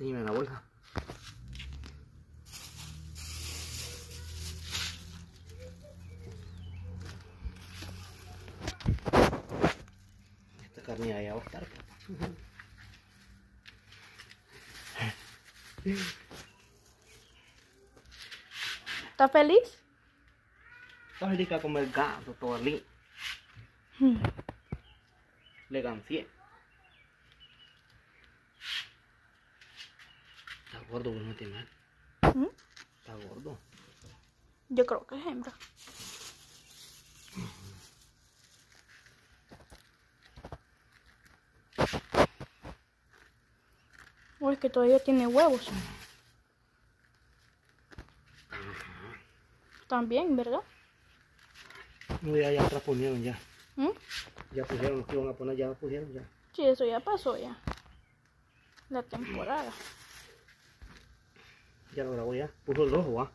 en la bolsa. Esta carne ya va a estar. ¿Estás feliz? Estás feliz a comer gato todo día. Hmm. Le gancié. Gordo, no te mal. ¿Mm? Está gordo. Yo creo que es hembra. O es que todavía tiene huevos. También, ¿verdad? Ya, ya atrás pusieron ya. ¿Mm? Ya pusieron, los que iban a poner ya pusieron ya. Sí, eso ya pasó ya. La temporada. 加了我呀，我说如何？